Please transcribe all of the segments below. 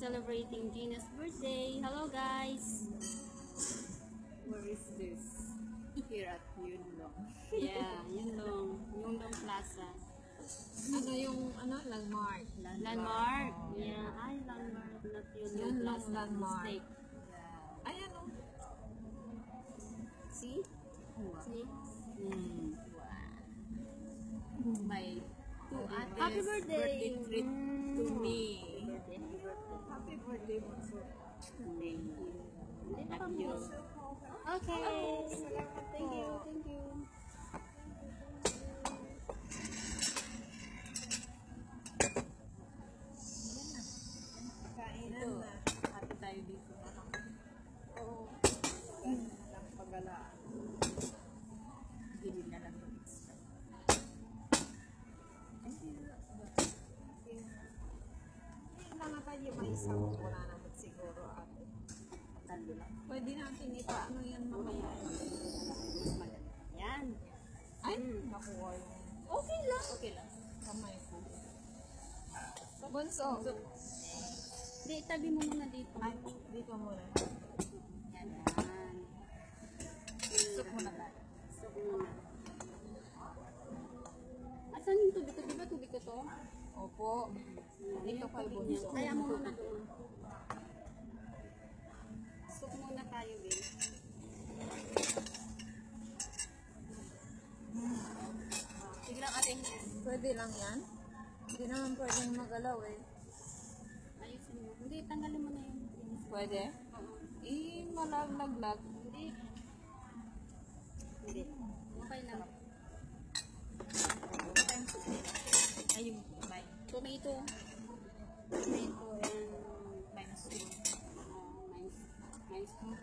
celebrating Gina's birthday. Hello guys! Where is this? Here at Yunlong. Yeah, Yunlong. Yunlong Plaza. Ano yung ano, landmark? Landmark. Yeah, ay landmark. Not Yunlong Yunlong. Landmark. Mistake. Ay, ano? See? See? Mm. My two Happy birthday! treat to me. Birthday. Thank you. Okay. Thank you. Thank you. Isang wala naman siguro ate. Pwede natin ipaano yan mamaya. Yan. Ay, nakuha yung Okay lang. Okay lang. kamay ko. Bunso. Hindi, tabi mo muna dito. Ay, dito muna. Yan. Yan. Soup muna tayo. Stop muna. Asan yung tubig ko? Di ba tubig ko to? Opo. Dito kay Bunso. Kaya mo muna. Stop muna tayo, Bill. Sige lang ate. Pwede lang yan? Hindi naman pwedeng magalaw eh. Ayusin mo. Hindi, tanggalin mo na yung finish. Pwede? Oo. Eh, malaglag. Hindi. Hindi. Okay lang. Ay, yung may Tomato. Tomato and minus two. uh, minus, minus two.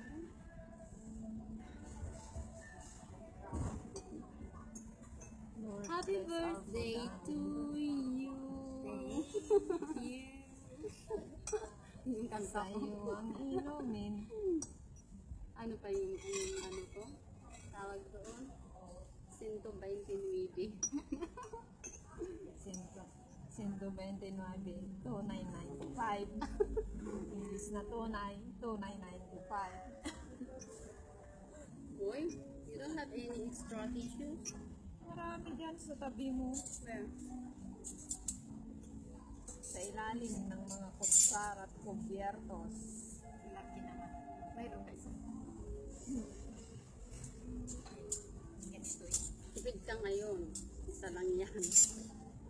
Happy birthday to you. yung kanta ko. Ang inumin. Ano pa yung, yung ano ko? Tawag doon? 129. 129, 2995. English na tunay, 2995. Boy, you don't have any extra tissues? Marami dyan sa tabi mo. Where? Sa ilalim ng mga kutsara at kubyertos. Laki naman. Mayroon ka isa. Ganito eh. Tipid ka ngayon. Isa lang yan.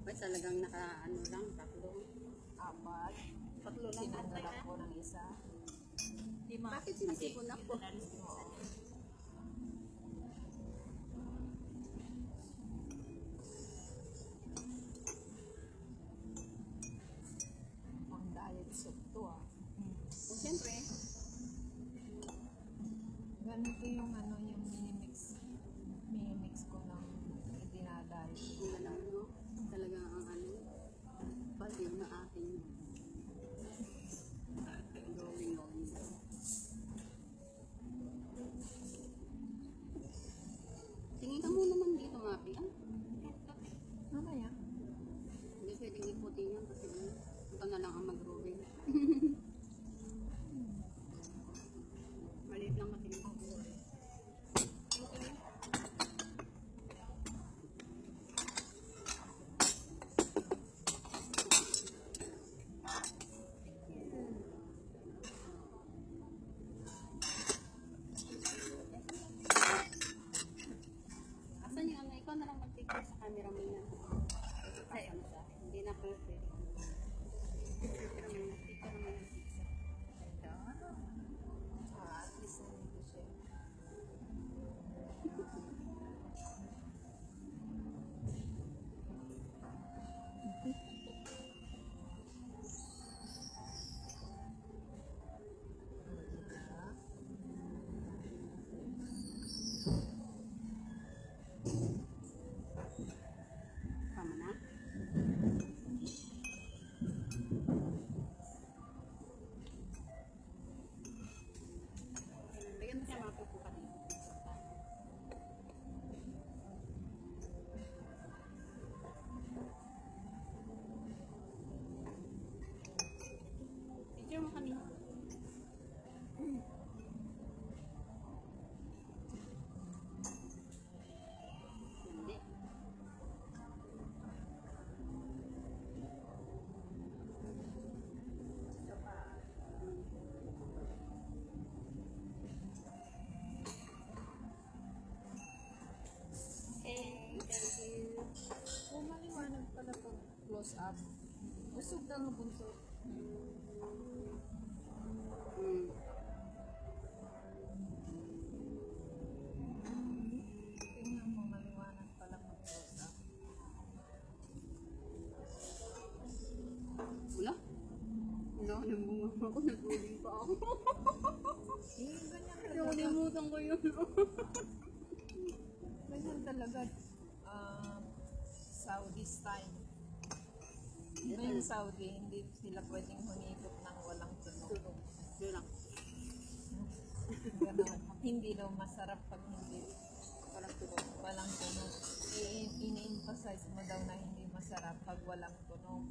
Ay, talagang naka, ano lang, tatlo. Apat. Tatlo lang Sinandala ko ng isa. Lima. Bakit sinisipon ako? Lang kasi. Mag-close up. Busog na nga bunso. Mm. Tingnan mo, maliwanag pala mag-close up. Wala. Wala, namunga ako. Naguling pa ako. Eh, ganyan talaga. Nakalimutan ko yun. Ganyan talaga. Um, Saudi style. Yung Saudi, hindi sila pwedeng humigop ng walang tunog. Lang. Ganon. hindi daw masarap pag hindi Parang tunog. walang tunog. I- ini-emphasize mo daw na hindi masarap pag walang tunog.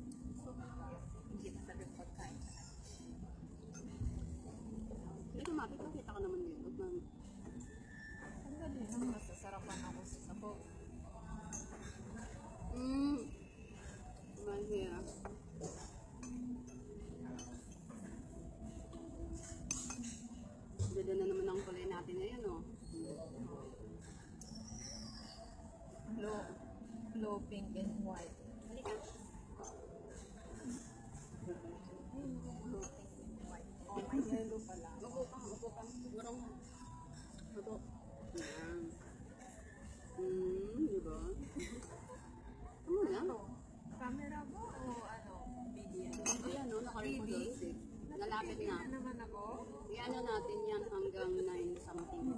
Nalapit na. Na naman ako. Iano natin yan hanggang 9 something.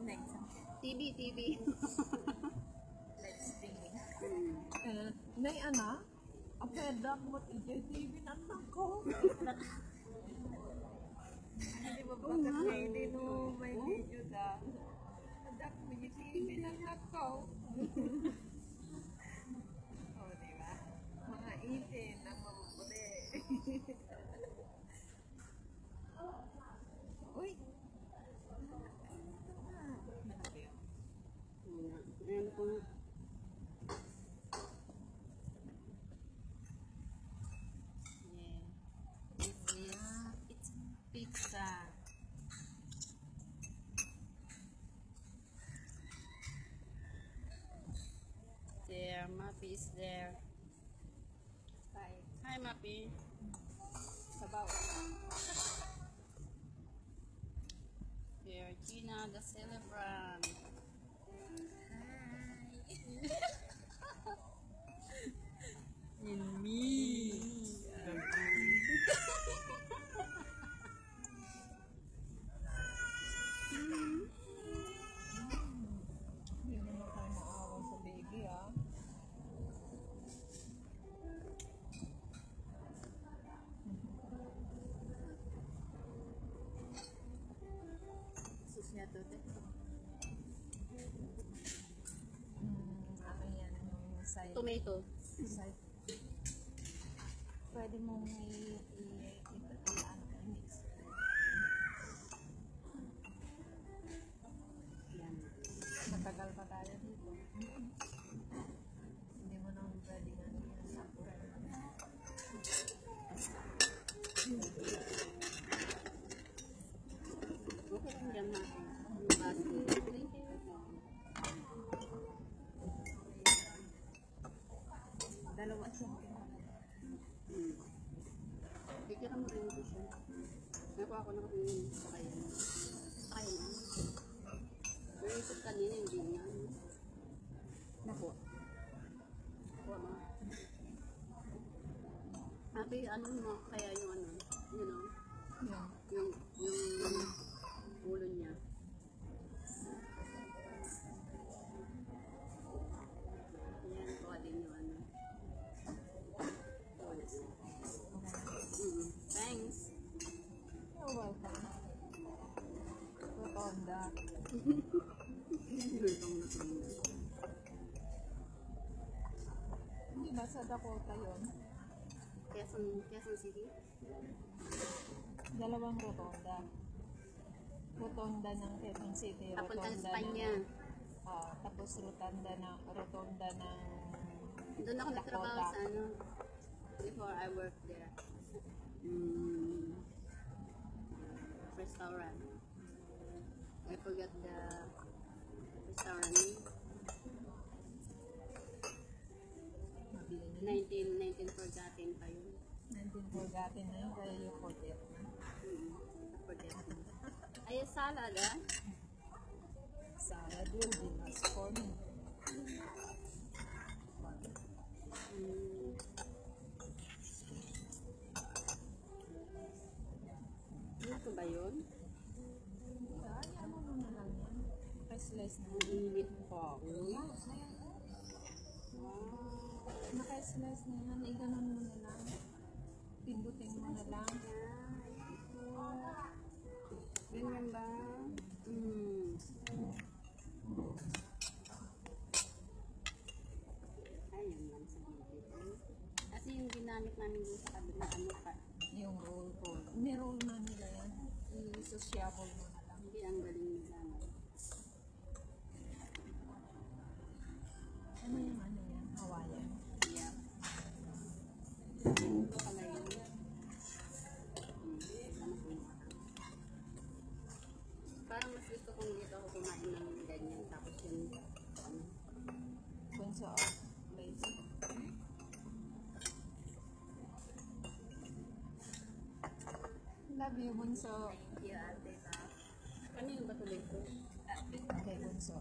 TV, TV. Live streaming. Hmm. Eh, nay ana, apedak mo TV na anak ko. Hindi mo ba hindi no may video da. Adak mo yung TV na anak ko. oh, di ba? Mga itin ang mabuputi. Uy! Ayan po. Yeah. This is, it's pizza. There, Mappy is there. Hi. Hi, Mappy. Sabaw. Here, Gina, the celebrant. Sus niya to, te. Mm, ano yan, yung side. Tomato. side. Pwede mong i- Nakuha. Nakuha mo. Happy, ano mo, kaya yung ano, you know, Yan. yung, yung ulo niya. Yan, kuha din yung ano. Mm, thanks. You're welcome. Rotonda. Lutong Hindi ba sa Dakota yun? Quezon, Quezon City? Dalawang rotonda. Rotonda ng Quezon City. Papunta sa Rotonda Espanya. ng, ah, tapos rotonda ng rotonda ng Doon ako nagtrabaho sa ano, before I worked there. Mm, restaurant. I forgot the restaurant name. 19, 19 forgotten pa yun. 19 forgotten na yun, kaya yung forget na. Mm -hmm. Forget na. Ay, salad ah. Naka-slice na yan. Iganon mo na lang. Pindutin mo na lang. Ganyan ba? Mm. Ayun lang sa video. Kasi yung ginamit namin doon sa kabila, ano pa, Yung roll ko. Ni-roll na nila yan. I-sociable Love you, Bunso. ano yung ba tuloy ko? Okay, Bunso.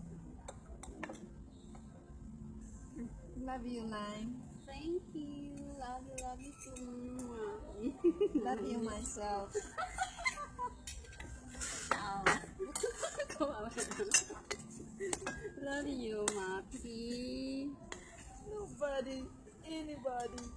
Love you, Lime. Thank you. Love you, love you too. Love you myself. Love you, Maki. Nobody, anybody